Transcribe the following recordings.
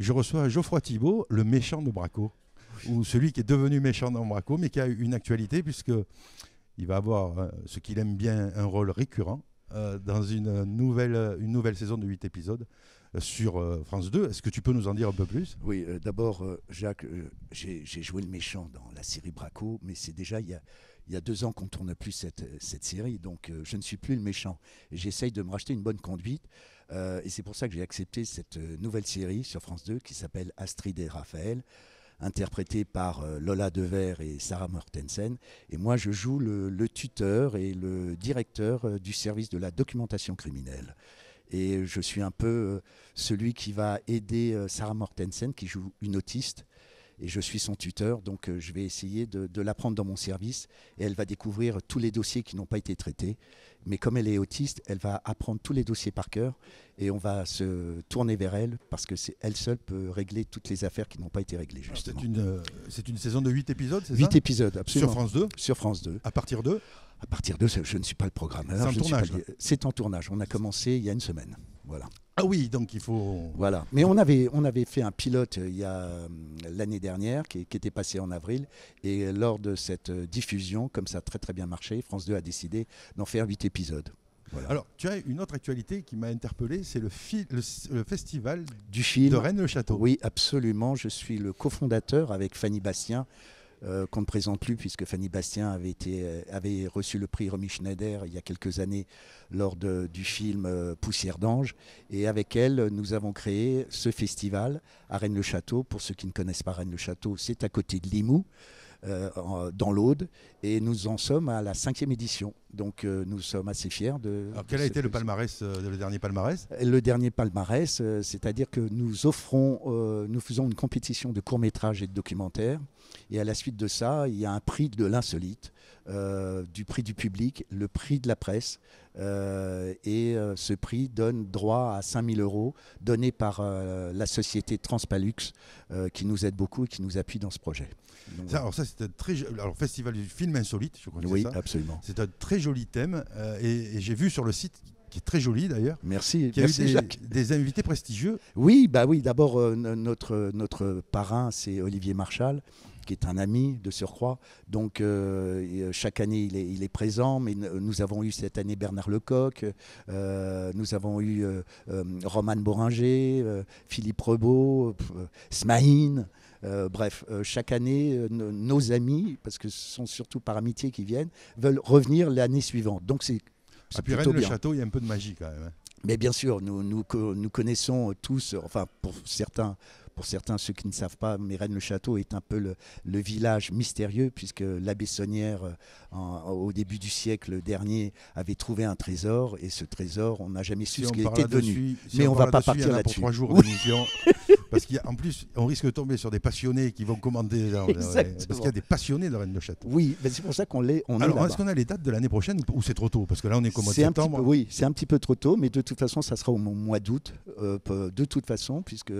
je reçois Geoffroy Thibault, le méchant de Braco, ou celui qui est devenu méchant dans Braco, mais qui a une actualité puisque il va avoir euh, ce qu'il aime bien un rôle récurrent euh, dans une nouvelle, une nouvelle saison de 8 épisodes euh, sur France 2. Est-ce que tu peux nous en dire un peu plus? Oui, d'abord, Jacques, j'ai joué le méchant dans la série Braco, mais c'est déjà il y a, y a deux ans qu'on tourne plus cette, cette série, donc je ne suis plus le méchant. J'essaye de me racheter une bonne conduite. et c'est pour ça que j'ai accepté cette nouvelle série sur France 2 qui s'appelle Astrid et Raphaël interprété par euh, Lola Dever et Sarah Mortensen. Et moi, je joue le, tuteur et le directeur euh, du service de la documentation criminelle. Et je suis un peu euh, celui qui va aider Sarah Mortensen, qui joue une autiste, et je suis son tuteur, donc euh, je vais essayer de, de la prendre dans mon service et elle va découvrir tous les dossiers qui n'ont pas été traités. Mais comme elle est autiste, elle va apprendre tous les dossiers par cœur et on va se tourner vers elle parce que c'est elle seule peut régler toutes les affaires qui n'ont pas été réglées. C'est une, euh, c'est une saison de 8 épisodes, c'est ça? 8 épisodes, absolument. Sur France 2 Sur France 2. À partir de? À partir de, je ne suis pas le programmeur. C'est en tournage. C'est en tournage. On a commencé il y a une semaine. Voilà. Ah oui, donc il faut. Voilà. Mais on avait, on avait fait un pilote euh, il y a euh, l'année dernière qui, était passé en avril. Et lors de cette euh, diffusion, comme ça a très très bien marché, France 2 a décidé d'en faire 8 épisodes. Alors, tu as une autre actualité qui m'a interpellé, c'est le, le, festival du film de Rennes-le-Château. Oui, absolument. Je suis le cofondateur avec Fanny Bastien euh, qu'on ne présente plus puisque Fanny Bastien avait, été, euh, avait reçu le prix Romy Schneider il y a quelques années lors du film euh, Poussière d'ange. Et avec elle, nous avons créé ce festival à Rennes-le-Château. Pour ceux qui ne connaissent pas Rennes-le-Château, c'est à côté de Limoux. dans l'Aude et nous en sommes à la cinquième édition. Donc nous sommes assez fiers de. Alors quel a été le palmarès, le dernier palmarès? Le dernier palmarès, c'est-à-dire que nous offrons, nous faisons une compétition de courts métrages et de documentaires et à la suite de ça, il y a un prix de l'insolite, euh, du prix du public, le prix de la presse. Euh, et euh, ce prix donne droit à 5000 euros donnés par la société Transpalux qui nous aide beaucoup et qui nous appuie dans ce projet. alors ça c'est un très alors festival du film insolite, je crois que oui, c'est ça. absolument. C'est un très joli thème et j'ai vu sur le site qui est très joli d'ailleurs. Merci. Qui a eu des, invités prestigieux. Oui, bah oui. D'abord, euh, notre, notre parrain, c'est Olivier Marchal qui est un ami de surcroît. Donc euh, euh, chaque année, il est, il est, présent. Mais nous avons eu cette année Bernard Lecoq, nous avons eu Roman Boringer, Philippe Rebaud, Smaïn. Bref, chaque année, nos amis, parce que ce sont surtout par amitié qui viennent, veulent revenir l'année suivante. Donc c'est à puis Rennes, le château, il y a un peu de magie quand même. Hein. Mais bien sûr, nous, nous, nous connaissons tous, enfin pour certains, pour certains, ceux qui ne savent pas, mais Rennes-le-Château est un peu le, le, village mystérieux, puisque l'abbé Saunière, euh, au début du siècle dernier, avait trouvé un trésor, et ce trésor, on n'a jamais su ce qu'il était devenu. mais on ne va pas partir là-dessus. trois jours parce qu'en plus, on risque de tomber sur des passionnés qui vont commander. parce qu'il y a des passionnés de Rennes-le-Château. Oui, mais c'est pour ça qu'on l'est. Alors, est-ce qu'on a les dates de l'année prochaine ou c'est trop tôt? Parce que là, on est comme au septembre. oui, c'est un petit peu trop tôt, mais de toute façon, ça sera au mois d'août. Euh, de toute façon, puisque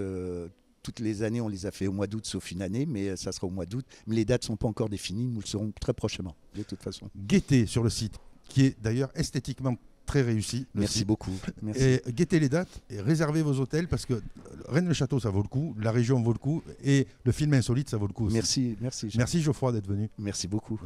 toutes les années, on les a fait au mois d'août, sauf une année, mais ça sera au mois d'août. Mais les dates ne sont pas encore définies, nous le serons très prochainement, de toute façon. Guettez sur le site, qui est d'ailleurs esthétiquement très réussi. Merci beaucoup. Et guettez les dates et réservez vos hôtels parce que Rennes-le-Château, ça vaut le coup, la région vaut le coup et le film insolite, ça vaut le coup aussi. Merci, merci. Merci Geoffroy d'être venu. Merci beaucoup.